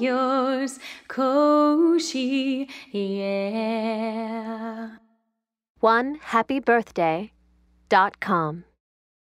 yours, Koshi, yeah. One happy birthday dot com.